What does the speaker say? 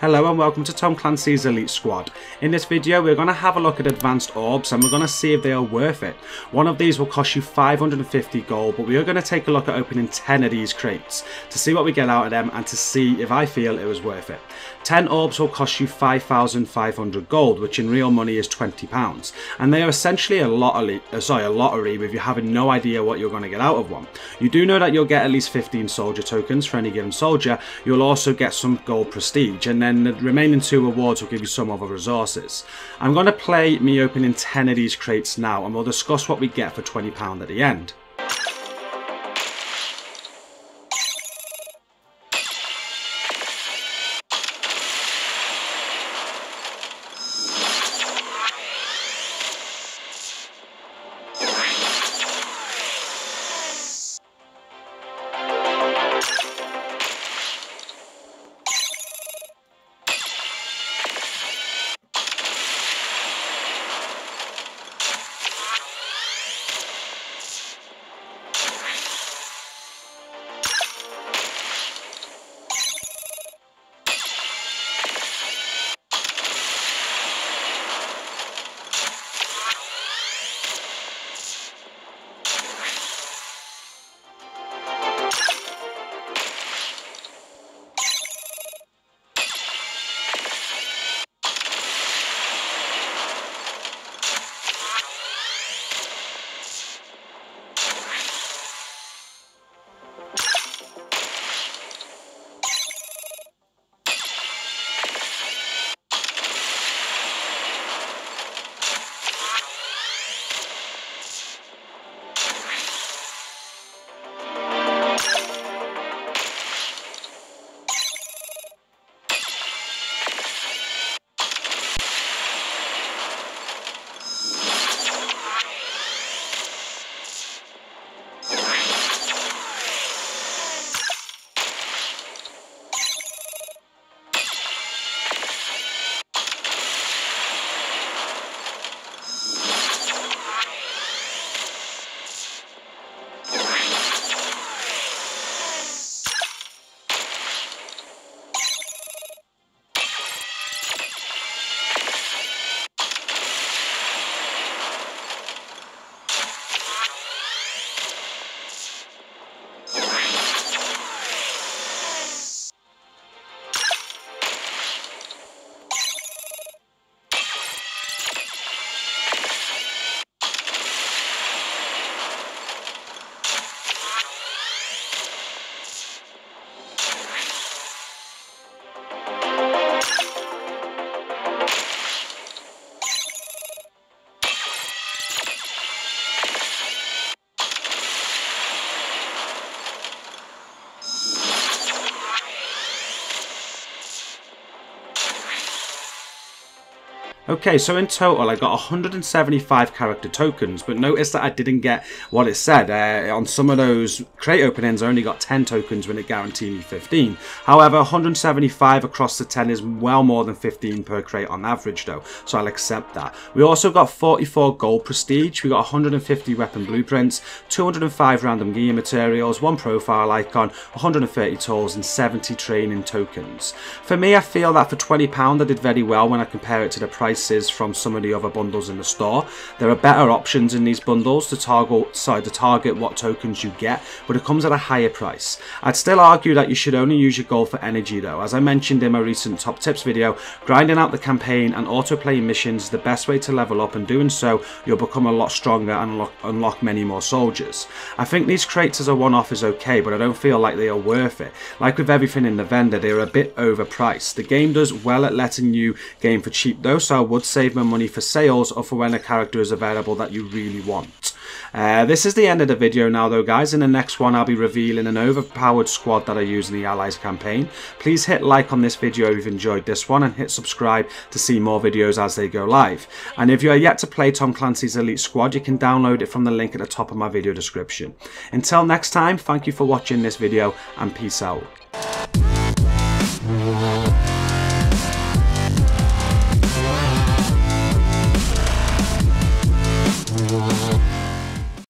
Hello and welcome to Tom Clancy's Elite Squad. In this video we're going to have a look at advanced orbs and we're going to see if they are worth it. One of these will cost you 550 gold but we are going to take a look at opening 10 of these crates to see what we get out of them and to see if I feel it was worth it. 10 orbs will cost you 5,500 gold which in real money is 20 pounds and they are essentially a lottery, uh, sorry, a lottery with you having no idea what you're going to get out of one. You do know that you'll get at least 15 soldier tokens for any given soldier, you'll also get some gold prestige and then the remaining two awards will give you some other resources. I'm going to play me opening 10 of these crates now and we'll discuss what we get for £20 at the end. Okay, so in total I got 175 character tokens, but notice that I didn't get what it said. Uh, on some of those crate openings I only got 10 tokens when it guaranteed me 15. However, 175 across the 10 is well more than 15 per crate on average though, so I'll accept that. We also got 44 gold prestige, we got 150 weapon blueprints, 205 random gear materials, 1 profile icon, 130 tools and 70 training tokens. For me, I feel that for £20 I did very well when I compare it to the price prices from some of the other bundles in the store. There are better options in these bundles to target, sorry, to target what tokens you get, but it comes at a higher price. I'd still argue that you should only use your gold for energy though. As I mentioned in my recent top tips video, grinding out the campaign and auto-playing missions is the best way to level up and doing so you'll become a lot stronger and unlock, unlock many more soldiers. I think these crates as a one-off is okay, but I don't feel like they are worth it. Like with everything in the vendor, they're a bit overpriced. The game does well at letting you game for cheap though, so would save my money for sales or for when a character is available that you really want. Uh, this is the end of the video now though guys. In the next one I'll be revealing an overpowered squad that I use in the Allies campaign. Please hit like on this video if you've enjoyed this one and hit subscribe to see more videos as they go live. And if you are yet to play Tom Clancy's Elite Squad you can download it from the link at the top of my video description. Until next time, thank you for watching this video and peace out.